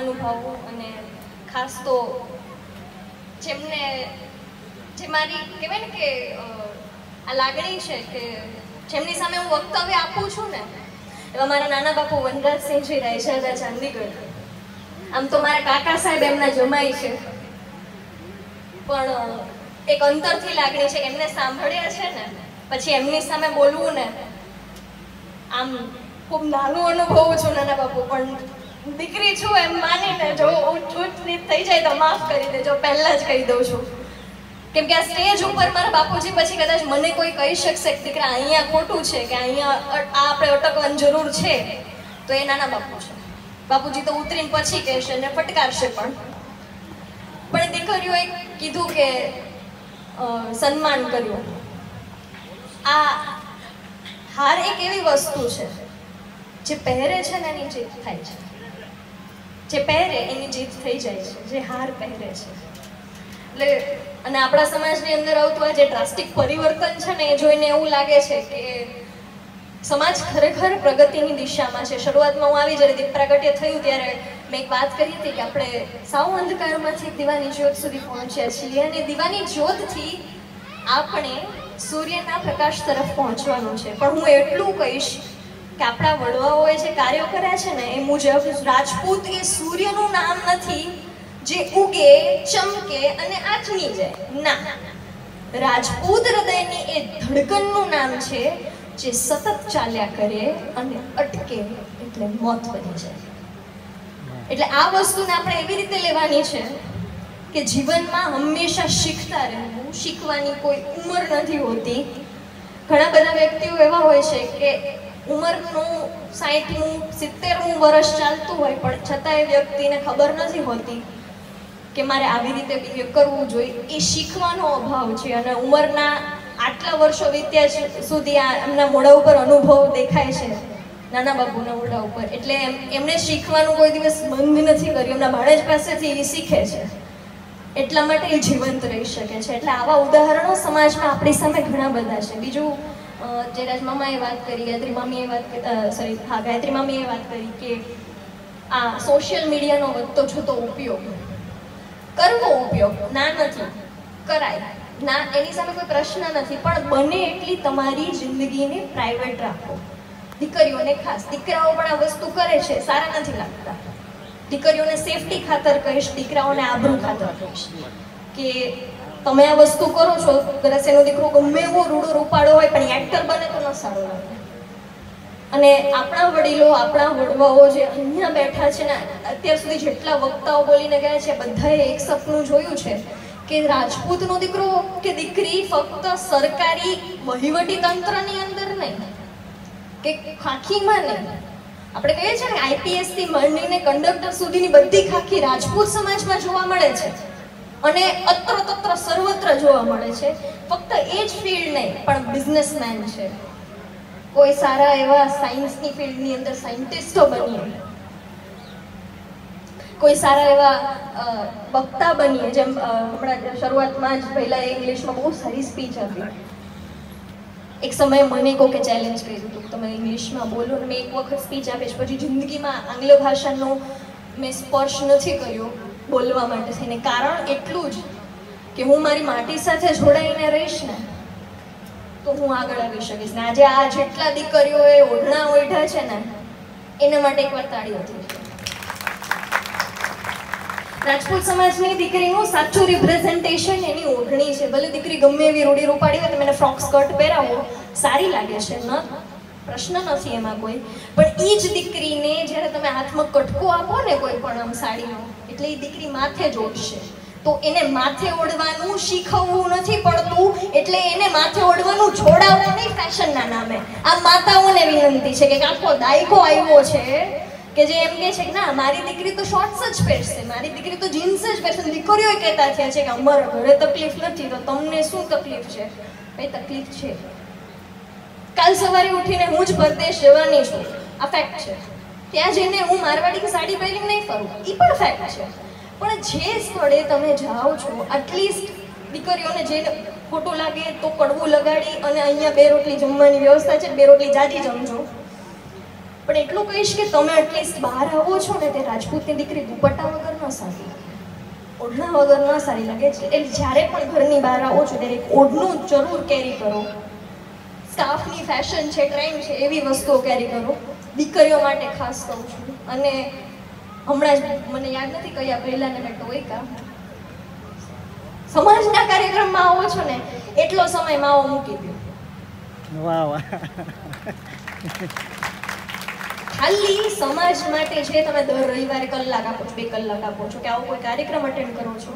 મહાનુભાવો અને ખાસ તો જેમને, જે મારી કહેવાય ને કે આ લાગણી છે કે જેમની સામે હું વક્તવ્ય આપું છું ને, એવા મારા નાના બાપુ વનરાજસિંહજી રાયજાદા ચંદીગઢ. આમ તો મારા કાકા સાહેબ એમના જમાઈ છે. પણ એક અંતરથી લાગણી છે એમને સાંભળ્યા છે ને, પછી એમની સામે બોલવું ને, આમ ખૂબ નાનું અનુભવું છું નાના બાપુ, પણ દીકરી છું એમ માનીને જો હું નીચ થઈ જાય તો માફ કરી દેજો, પહેલાં જ કહી દઉં છું. કેમ કે આ સ્ટેજ ઉપર મારા બાપુજી પછી કદાચ મને કોઈ કહી શકશે કે દીકરા અહીંયા ખોટું છે કે અહીંયા આ આપણે અટકવાની જરૂર છે, તો એ નાના બાપુ છે. બાપુજી તો ઉતરીને પછી કહેશે ને ફટકારશે પણ. પણ દીકરીઓએ કીધું કે સન્માન કર્યું. આ હાર એક એવી વસ્તુ છે જે પહેરે છે ને એની જીત થાય છે. જે પહેરે એની જીત થઈ જાય છે. જે હાર પહેરે છે. એટલે અને આપણા સમાજની અંદર આવતું આ જે ડ્રાસ્ટિક પરિવર્તન છે ને એ જોઈને એવું લાગે છે કે સમાજ ખરેખર પ્રગતિની દિશામાં છે. શરૂઆતમાં હું આવી જ્યારે દીપ પ્રાગટ્ય થયું ત્યારે મેં એક વાત કરી હતી કે આપણે સાવ અંધકારમાંથી દીવાની જ્યોત સુધી પહોંચ્યા છીએ અને દીવાની જ્યોતથી આપણે સૂર્યના પ્રકાશ તરફ પહોંચવાનું છે. પણ હું એટલું કહીશ કે આપણા વડવાઓએ જે કાર્યો કર્યા છે ને, એ મુજબ રાજપૂત એ સૂર્યનું નામ નથી, જે ઉગે, ચમકે અને આથમી જાય. ના. રાજપૂત હૃદયની એ ધડકનનું નામ છે, જે સતત ચાલ્યા કરે અને અટકે એટલે મોત બની જાય. એટલે આ વસ્તુને આપણે એવી રીતે લેવાની છે કે જીવનમાં હંમેશા શીખતા રહેવું, શીખવાની કોઈ ઉંમર નથી હોતી. ઘણા બધા વ્યક્તિઓ એવા હોય છે કે ઉંમરનું સાહીઠનું સિત્તેરમું વર્ષ ચાલતું હોય, પણ છતાં એ વ્યક્તિને ખબર નથી હોતી કે મારે આવી રીતે બિહેવ કરવું જોઈએ. એ શીખવાનો અભાવ છે અને ઉંમરના આટલા વર્ષો વીત્યા સુધી આ એમના મોઢા ઉપર અનુભવ દેખાય છે. નાના બાબુના મોઢા ઉપર. એટલે એમ એમણે શીખવાનું કોઈ દિવસ બંધ નથી કર્યું. એમના ભાણેજ પાસેથી એ શીખે છે. એટલા માટે એ જીવંત રહી શકે છે. એટલે આવા ઉદાહરણો સમાજમાં આપણી સામે ઘણા બધા છે. બીજું જયરાજ મામાએ વાત કરી, ગાયત્રી મામીએ વાત સોરી હા, ગાયત્રી મામીએ વાત કરી કે આ સોશિયલ મીડિયાનો વધતો જતો ઉપયોગ કરવો ઉપયોગ ના નથી, કરાય. ના, એની સામે કોઈ પ્રશ્ન નથી, પણ બને એટલી તમારી જિંદગીને પ્રાઇવેટ રાખો. દીકરીઓને ખાસ, દીકરાઓ પણ આ વસ્તુ કરે છે, સારા નથી લાગતા. દીકરીઓને સેફટી ખાતર કહીશ, દીકરાઓને આબરૂ ખાતર કહીશ. કે તમે આ વસ્તુ કરો છો કદાચ એનો દીકરો ગમે એવો રૂડો રૂપાળો હોય, પણ એક્ટર બને તો ન સારો લાગે. અને આપણા વડીલો, આપણા વડવાઓ જે અહીંયા બેઠા છે ને, અત્યાર સુધી જેટલા વક્તાઓ બોલીને ગયા છે, બધાએ એક સપનું જોયું છે કે રાજપૂતનો દીકરો કે દીકરી ફક્ત સરકારી વહીવટી તંત્રની અંદર નહીં, કે ખાખીમાં નહીં. આપણે કહીએ છીએ ને આઈપીએસથી માંડીને કંડક્ટર સુધીની બધી ખાખી રાજપૂત સમાજમાં જોવા મળે છે. અને અત્ર તત્ર સર્વત્ર જોવા મળે છે. ફક્ત એ જ ફિલ્ડ નહીં પણ બિઝનેસમેન છે. કોઈ સારા એવા સાયન્સની ફિલ્ડની અંદર સાયન્ટિસ્ટો બનીએ. કોઈ સારા એવા વક્તા બનીએ જેમ હમણાં શરૂઆતમાં જ પહેલાં ઇંગ્લિશમાં બહુ સારી સ્પીચ હતી. એક સમયે મને કોકે ચેલેન્જ કર્યું હતું તમે ઇંગ્લિશમાં બોલો મેં એક વખત સ્પીચ આપીશ પછી જિંદગીમાં આંગ્લ ભાષાનો મેં સ્પર્શ નથી કર્યો. બોલવા માટે થઈને કારણ એટલું જ કે હું મારી માટી સાથે જોડાઈને રહીશ ને, તો હું આગળ આવી શકીશ. ને આજે આ જેટલા દીકરીઓએ ઓઢણા ઓઢ્યા છે ને, એના માટે એકવાર તાળીઓ થઈ રાજપૂત સમાજની દીકરીનું સાચું રિપ્રેઝન્ટેશન એની ઓઢણી છે. ભલે દીકરી ગમે એવી રૂડી રૂપાડી હોય, તમે એને ફ્રોક સ્કર્ટ પહેરાવો, સારી લાગે છે, ન? પ્રશ્ન નથી એમાં કોઈ. પણ એ જ દીકરીને જ્યારે તમે હાથમાં કટકો આપો ને કોઈ પણ આમ સાડીનો, એટલે એ દીકરી માથે જ ઓઢશે. તો એને માથે ઓઢવાનું શીખવવું નથી પડતું, એટલે એને માથે ઓઢવાનું છોડાવવું નહીં ફેશનના નામે. આ માતાઓને વિનંતી છે કે આખો દાયકો આવ્યો છે કે જે એમ કહે છે કે ના, મારી દીકરી તો શોર્ટ્સ જ પહેરશે, મારી દીકરી તો જીન્સ જ પહેરશે. દીકરીઓ કહેતા થયા છે કે અમારા ઘરે તકલીફ નથી, તો તમને શું તકલીફ છે? કઈ તકલીફ છે? કાલ સવારે ઉઠીને હું જ પરદેશ જવાની છું. આ ફેક્ટ છે. ત્યાં જઈને હું મારવાડી સાડી પહેરીને નહીં ફરું. એ પણ ફેક્ટ છે. પણ જે સ્થળે તમે જાઓ છો એટલીસ્ટ દીકરીઓને જે ખોટું લાગે તો કડવું લગાડી અને અહીંયા બે રોટલી જમવાની વ્યવસ્થા છે, બે રોટલી જાજી જમજો. પણ એટલું કહીશ કે તમે એટલીસ્ટ બહાર આવો છો ને તે રાજપૂતની દીકરી દુપટ્ટા વગર ન સારી ઓઢણા વગર ન સારી લાગે. છે એટલે જ્યારે પણ ઘરની બહાર આવો છો, ત્યારે ઓઢણું જરૂર કેરી કરો. સ્કાર્ફની ફેશન છે ટ્રેન્ડ છે એવી વસ્તુઓ કેરી કરો. દીકરીઓ માટે ખાસ કહું છું. અને હમણાં જ મને યાદ નથી કયા પહેલાને મેં ટોયકા. સમાજના કાર્યક્રમમાં આવો છો ને એટલો સમય માવો મૂકી દો. વાહ વાહ. ખાલી સમાજ માટે જે તમે દર રવિવારે કલાક આપો છો બે કલાક આપો છો કે આવો કોઈ કાર્યક્રમ અટેન્ડ કરો છો?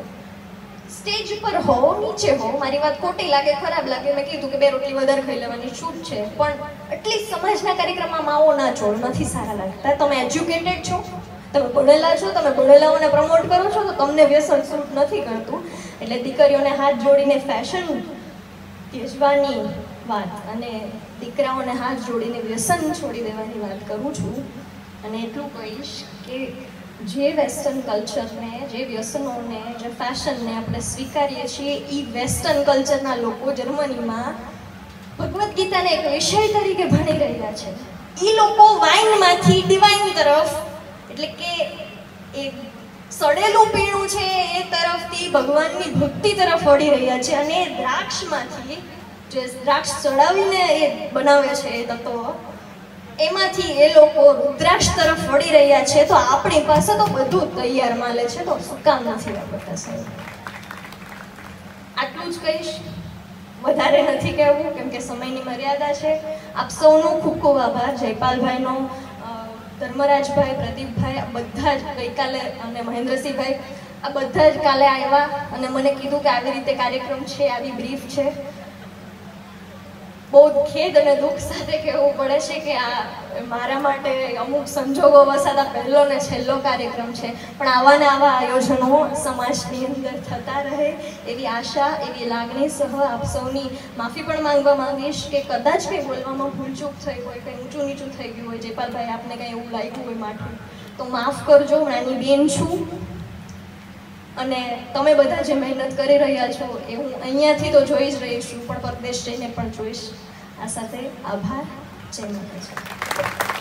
સ્ટેજ પર હો, નીચે હો, મારી વાત ખોટી લાગે, ખરાબ લાગે, મેં કીધું કે બે રોટલી વધારે ખાઈ લેવાની છૂટ છે, પણ એટલી સમાજના કાર્યક્રમમાં માવો ના છોડ નથી સારા લાગતા. તમે એજ્યુકેટેડ છો, તમે ભણેલા છો, તમે ભણેલાઓને પ્રમોટ કરો છો, તો તમને વ્યસન સૂટ નથી કરતું. એટલે દીકરીઓને હાથ જોડીને ફેશન ત્યજવાની વાત અને દીકરાઓને હાથ જોડીને વ્યસન છોડી દેવાની વાત કરું છું. અને એટલું કહીશ કે જે વેસ્ટર્ન કલ્ચરને જે વ્યસનોને, જે ફેશનને આપણે સ્વીકારીએ છીએ એ વેસ્ટર્ન કલ્ચરના લોકો જર્મનીમાં ભગવદ્ ગીતાને એક વિષય તરીકે ભણી રહ્યા છે. એ લોકો વાઇનમાંથી ડિવાઇન તરફ, એટલે કે એ સડેલું પીણું છે એ તરફથી ભગવાનની ભક્તિ તરફ વળી રહ્યા છે અને એ દ્રાક્ષમાંથી જે દ્રાક્ષ ચડાવીને એ બનાવે છે એ તત્વો એમાંથી એ લોકો રુદ્રાક્ષ તરફ વળી રહ્યા છે, તો આપણી પાસે તો બધું તૈયાર માલે છે, તો શું કામ નથી વાપરતા સાહેબ? આટલું જ કહીશ. વધારે નથી કહેવું, કેમ કે સમયની મર્યાદા છે. આપ સૌનો ખૂબ ખૂબ આભાર. જયપાલભાઈનો ધર્મરાજભાઈ, પ્રદીપભાઈ, આ બધા જ ગઈકાલે અને મહેન્દ્રસિંહભાઈ, આ બધા જ કાલે આવ્યા અને મને કીધું કે આવી રીતે કાર્યક્રમ છે, આવી બ્રીફ છે. બહુ ખેદ અને દુઃખ સાથે કહેવું પડે છે કે આ મારા માટે અમુક સંજોગો વસાતા પહેલો ને છેલ્લો કાર્યક્રમ છે. પણ આવા ને આવા આયોજનો સમાજની અંદર થતા રહે એવી આશા, એવી લાગણી સહ આપ સૌની માફી પણ માંગવા માંગીશ કે કદાચ કંઈ બોલવામાં ભૂલચૂક થઈ હોય, કંઈ ઊંચું નીચું થઈ ગયું હોય, જેપાલભાઈ આપને કંઈ એવું લાગ્યું હોય માઠું, તો માફ કરજો, હું નાની બેન છું. અને તમે બધા જે મહેનત કરી રહ્યા છો એ હું અહીંયાથી તો જોઈ જ રહી છું, પણ પરદેશ જઈને પણ જોઈશ. આ સાથે આભાર. જય માતાજી.